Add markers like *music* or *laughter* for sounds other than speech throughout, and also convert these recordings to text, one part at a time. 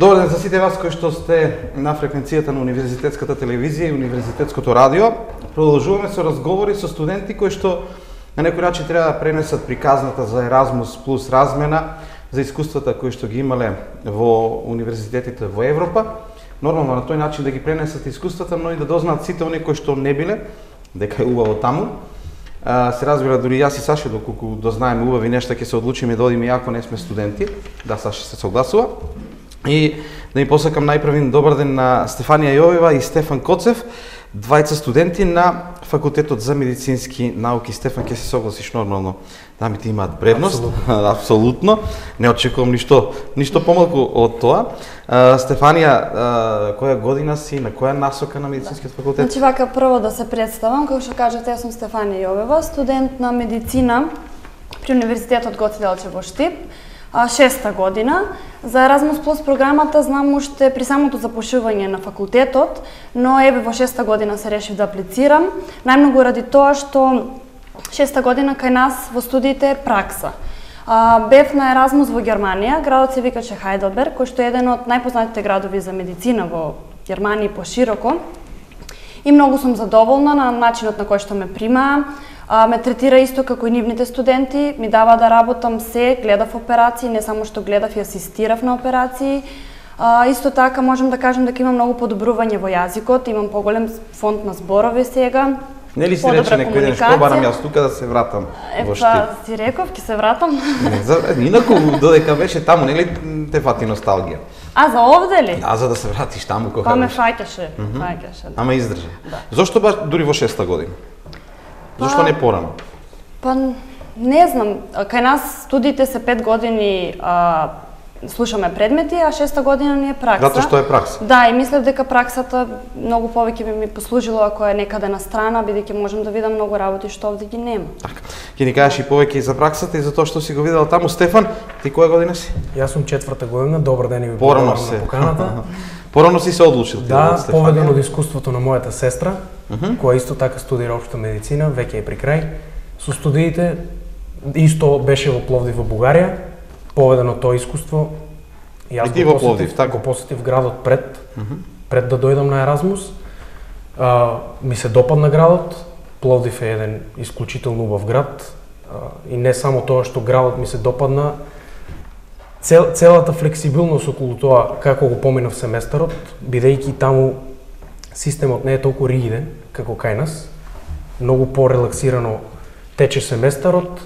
Добар ден за сите вас кои што сте на фреквенцијата на Универзитетската телевизија и Универзитетското радио. Продолжуваме со разговори со студенти кои што на некој начин треба да пренесат приказната за Еразмус плюс размена, за искуствата кои што ги имале во универзитетите во Европа. Нормално на тој начин да ги пренесат искуствата, но и да дознаат сите оние кои што не биле, дека е убаво таму. А, се разбира, дури јас и Саше, доколку дознаеме убави нешта, ќе се одлучиме да одиме иако не сме студенти. Да, Саше се согласува. И да им посакам најпрвин добар ден на Стефанија Јовева и Стефан Коцев, двајца студенти на Факултетот за медицински науки. Стефан, ќе се согласиш нормално, дамите имаат предност. Апсолутно. *laughs* Апсолутно. Не очекувам ништо, ништо помалку од тоа. А, Стефанија, а, која година си, на која насока на медицинскиот факултет? Значи вака прво да се представам, како што кажете, јас сум Стефанија Јовева, студент на медицина при Универзитетот Гоце Делчев во Штип шеста година. За Erasmus Plus програмата знам уште при самото запошување на факултетот, но еве во шеста година се решив да аплицирам, најмногу ради тоа што шеста година кај нас во студиите е пракса. Бев на Еразмус во Германија, градот се викаше Хайделберг, кој што е еден од најпознатите градови за медицина во Германија пошироко. И многу сум задоволна на начинот на кој што ме примаа, а, ме третира исто како и нивните студенти, ми дава да работам се, гледав операции, не само што гледав и асистирав на операции. А, исто така можам да кажам дека имам многу подобрување во јазикот, имам поголем фонд на зборови сега. Не ли си рече некој ден што барам јас тука да се вратам е, во па, Штип? си реков, ќе се вратам. Не, за, инаку додека беше таму, нели те фати носталгија? А, за овде ли? А за да се вратиш таму кога Па ме фаќаше, фаќаше. Да. Ама издржа. Да. Зошто баш дури во шеста година? Зошто Па- не порано? Па не знам, кај нас студиите се пет години а, слушаме предмети, а шеста година ни е пракса. Затоа што е пракса. Да, и мислев дека праксата многу повеќе би ми послужило ако е некаде на страна, бидејќи можам да видам многу работи што овде ги нема. Така. Ќе ни кажеш и повеќе и за праксата и за тоа што си го видел таму. Стефан, ти која година си? Јас сум четврта година, добар ден и ви Порано благодарам се. на поканата. *laughs* Порано си се одлучил да, поведен од искуството на мојата сестра, која исто така студира општа медицина, веќе е при крај. Со студиите исто беше во Пловдив во Бугарија, поведен од тоа искуство. Јас И ти го во Пловдив, така? Го посетив градот пред, пред да дојдам на Еразмус. А, ми се допадна градот. Пловдив е еден исклучително убав град. А, и не само тоа што градот ми се допадна, Цел, целата флексибилност околу тоа како го поминав семестарот, бидејќи таму системот не е толку ригиден како кај нас, многу порелаксирано тече семестарот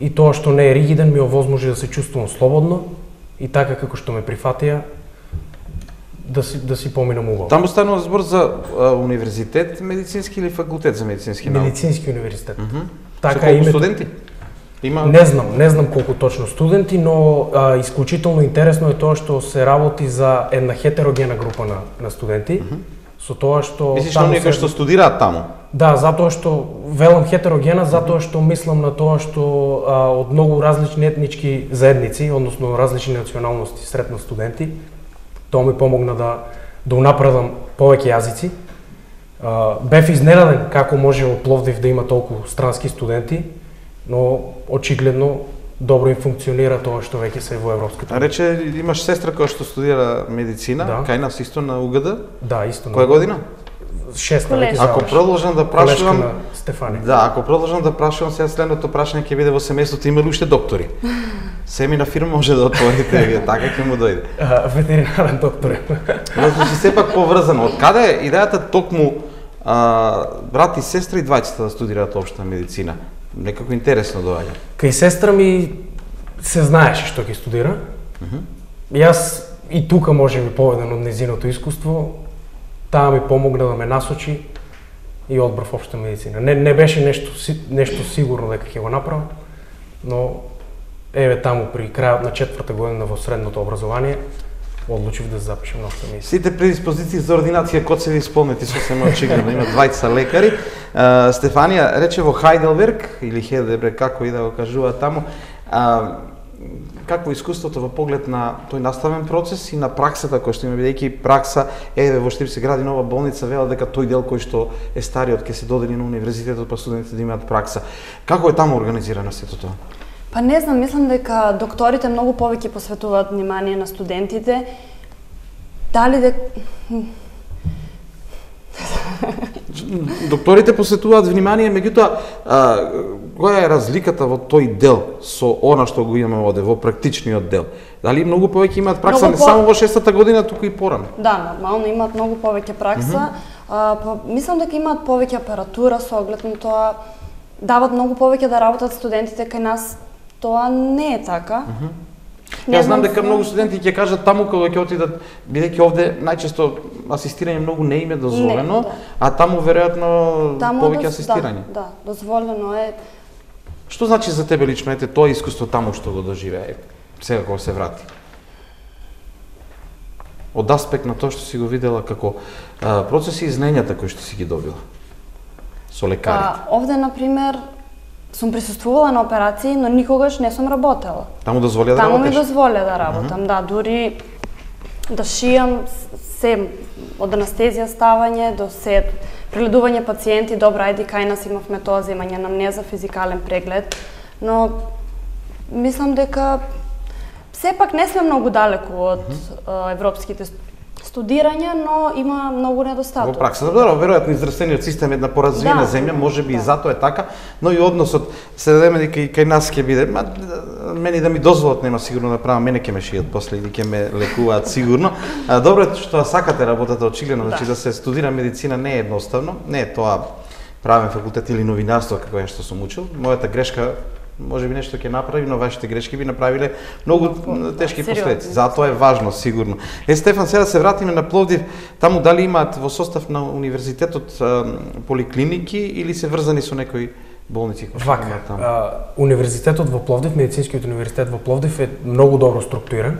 и тоа што не е ригиден ми овозможи да се чувствувам слободно и така како што ме прифатија да си да си поминам убаво. Таму станува збор за а, универзитет медицински или факултет за медицински науки? Медицински универзитет. Мгм. Така Со е колку името. студенти? Има Не знам, не знам колку точно студенти, но а, исклучително интересно е тоа што се работи за една хетерогена група на, на студенти, со тоа што... Мислиш на таму оние кои се- што студираат таму? Да, затоа што велам хетерогена, затоа што мислам на тоа што а, од многу различни етнички заедници, односно различни националности сретна студенти, тоа ми помогна да да унапредам повеќе јазици. А, бев изненаден како може во Пловдив да има толку странски студенти, но очигледно добро им функционира тоа што веќе се во европската. А рече имаш сестра која што студира медицина, Да. кај нас исто на УГД. Да, исто. Која година? Шеста веќе Ако продолжам да прашувам, Стефани. Да, ако продолжам да прашувам, сега следното прашање ќе биде во семејството има ли уште доктори? *laughs* Семина фирма може да отворите, вие така ќе му дојде. А, ветеринарен доктор е. Значи сепак поврзано. Од каде е идејата токму а, брат и сестра и двајцата да студираат општа медицина? Некако интересно доаѓа. Кај сестра ми се знаеше што ќе студира. Јас и тука може би поведен од незиното искуство, таа ми помогна да ме насочи и одбрав општа медицина. Не, не беше нешто, нешто сигурно дека ќе го направам, но еве таму при крајот на четврта година во средното образование одлучив да запишам на општа. Сите предиспозиции за ординација код се ви исполнети сосема очигледно. Има двајца лекари. А, Стефанија рече во Хайделберг или Хедебре, како и да го кажува таму. А, какво искуството во поглед на тој наставен процес и на праксата која што има бидејќи пракса еве во Штип се гради нова болница вела дека тој дел кој што е стариот ќе се додели на универзитетот па студентите да имаат пракса. Како е таму организирано сето тоа? Па не знам, мислам дека докторите многу повеќе посветуваат внимание на студентите Дали дека *laughs* Докторите посветуваат внимание, меѓутоа, која е разликата во тој дел со она што го имаме овде, во практичниот дел? Дали многу повеќе имаат пракса Многу не по- само во шестата година, туку и порано? Да, нормално имаат многу повеќе пракса. а, па, мислам дека имаат повеќе апаратура со оглед на тоа дават многу повеќе да работат студентите кај нас. Тоа не е така. Не Јас знам дека многу студенти ќе кажат таму кога ќе отидат, бидејќи овде најчесто асистирање многу не им е дозволено, Не, да. а таму веројатно Таму повеќе доз- асистирање. Да, да, дозволено е. Што значи за тебе лично ете тоа искуство таму што го доживее? Сега кога се врати. Од аспект на тоа што си го видела како а, процеси и знаењата кои што си ги добила со лекарите. Па, овде, на пример, сум присуствувала на операции, но никогаш не сум работела. Таму дозволя да Таму ми работиш? дозволя да работам, да, дури да шијам се од анестезија ставање до се преледување пациенти, добра, ајде кај нас имавме тоа земање анамнеза, физикален преглед, но мислам дека сепак не сме многу далеку од а, европските ст- студирања, но има многу Во недостатоци. пракса, добро, веројатно израстениот систем е една поразвиена Да, земја, може би и да. затоа е така, но и односот се дадеме дека и кај нас ќе биде, ма мене да ми дозволат нема сигурно да правам, мене ќе ме шијат после или ќе ме лекуваат сигурно. А, добро е што сакате работата очигледно, значи Да. да се студира медицина не е едноставно, не е тоа правен факултет или новинарство како е што сум учил. Мојата грешка може би нешто ќе направи, но вашите грешки би направиле многу тешки последици. Затоа е важно, сигурно. Е, Стефан, сега да се вратиме на Пловдив. Таму дали имаат во состав на универзитетот поликлиники или се врзани со некои болници кои Вака, имаат таму? а, универзитетот во Пловдив, медицинскиот универзитет во Пловдив е многу добро структуриран.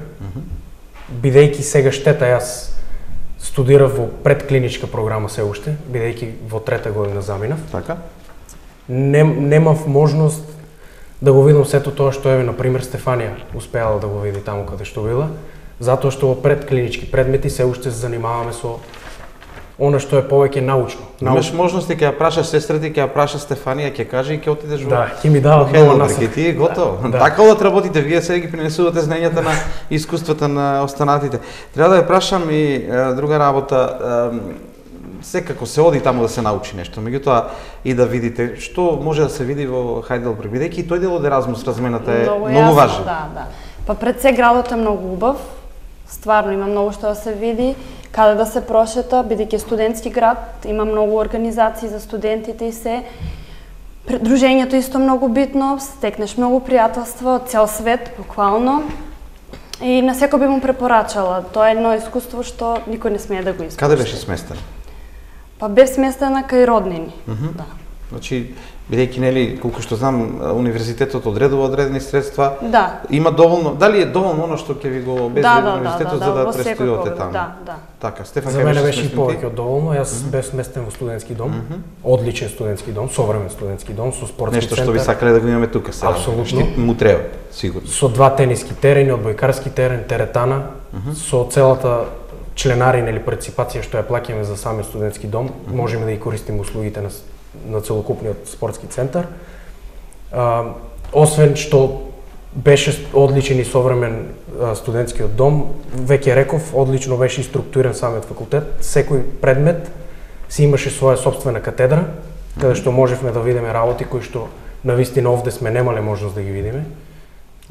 Бидејќи сега штета јас студирав во предклиничка програма се уште, бидејќи во трета година заминав. Така? Не, немав можност да го видам сето тоа што еве на пример Стефанија успеала да го види таму каде што била, затоа што во предклинички предмети се уште се занимаваме со она што е повеќе научно. Имаш можности ќе ја прашаш сестрите, ќе ја прашаш Стефанија, ќе каже и ќе отидеш во Да, ќе ми нова Хеленберг насока. и ти е готово. Да. Така да работите, вие сега ги пренесувате знаењата на *laughs* искуствата на останатите. Треба да ја прашам и е, друга работа, е, секако се оди таму да се научи нешто, меѓутоа и да видите што може да се види во Хайделберг, бидејќи и тој дел од Еразмус размената е многу, јасно, важен. Да, да. Па пред се градот е многу убав. Стварно има многу што да се види, каде да се прошета, бидејќи е студентски град, има многу организации за студентите и се. Дружењето исто многу битно, стекнеш многу пријателства од цел свет, буквално. И на секој би му препорачала. Тоа е едно искуство што никој не смее да го испушти. Каде беше сместен? Па бев сместена кај роднини. Да. Значи, бидејќи нели колку што знам универзитетот одредува одредени средства, Да. има доволно, дали е доволно оно што ќе ви го обезбеди Да, да, да, универзитетот да, за да во секој престојувате таму? да, да. Така, Стефан За мене беше и повеќе од доволно. Јас бев сместен во студентски дом, одличен студентски дом, современ студентски дом со спортски Нешто што центар. би сакале да го имаме тука сега. Апсолутно. Што му треба, сигурно. со два тениски терени, одбојкарски терен, теретана, со целата членарина или партиципација што ја плаќаме за самиот студентски дом, можеме да ги користиме услугите на, на целокупниот спортски центар. А, освен што беше одличен и современ а, студентскиот дом, веќе реков, одлично беше и структуриран самиот факултет. Секој предмет си имаше своја собствена катедра, каде што можевме да видиме работи кои што на вистина овде сме немале можност да ги видиме.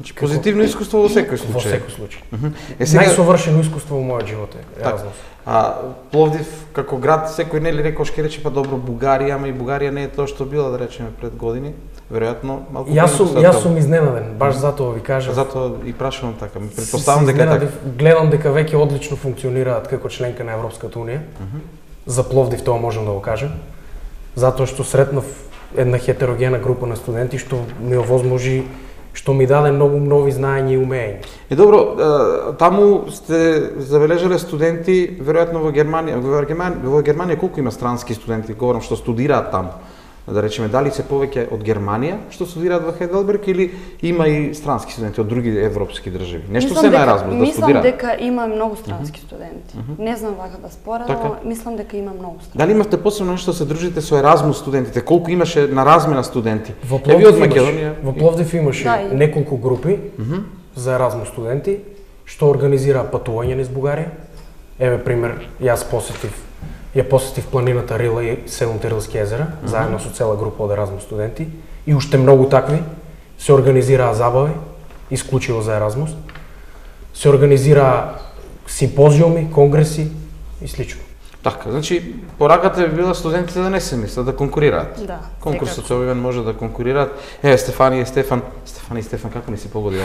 Значи, позитивно искуство во секој Во случај. секој случај. Е сега, Најсовршено искуство во мојот живот е. Еразмус. а, Пловдив како град, секој нели рекош ќе рече па добро Бугарија, ама и Бугарија не е тоа што била да речеме пред години. Веројатно малку Јас сум јас сум изненаден, баш затоа ви кажав. Затоа и прашувам така. Ми се дека така. Гледам дека веќе одлично функционираат како членка на Европската унија. За Пловдив тоа можам да го кажем. Затоа што сретнав една хетерогена група на студенти што ми овозможи што ми даде многу нови знаења и умења. Е добро, таму сте забележале студенти, веројатно во Германија, во Германија, во Германија колку има странски студенти, говорам што студираат таму? Да речеме, дали се повеќе од Германија што студираат во Хейделберг или има и странски студенти од други европски држави? Нешто Мислам се дека- на Еразмус да Мислам студираат. дека има многу странски студенти. Не знам вака да спорам, Така. но мислам дека има многу странски. Дали имавте посебно нешто да се дружите со Еразмус студентите? Колку имаше на размена студенти? Во Пловдив од имаше, Македонија? во Пловдив имаше Да, и- неколку групи за Еразмус студенти што организираа патување низ Бугарија. Еве пример, јас посетив ја посетив планината Рила и Селните Рилски езера, mm -hmm. заедно со цела група од Еразмус студенти и уште многу такви се организираа забави исклучиво за Еразмус. Се организираа симпозиуми, конгреси и слично. Така, значи пораката би била студентите да не се мислат да конкурираат. Да. Конкурсот со овој може да конкурираат. Е, Стефани и Стефан, Стефани и Стефан како не си погоди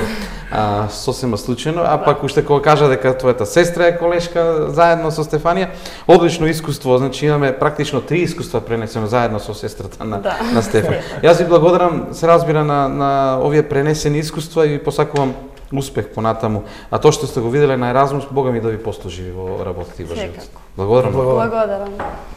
А, сосема случајно, а пак уште кога кажа дека твојата сестра е колешка заедно со Стефанија, одлично искуство, значи имаме практично три искуства пренесено заедно со сестрата на Да. на Стефан. Јас ви благодарам, се разбира на на овие пренесени искуства и ви посакувам успех понатаму. А тоа што сте го виделе на Еразмус, Бога ми да ви послужи во работата и во животот. Секако. Благодарам. Благодарам. Благодарам.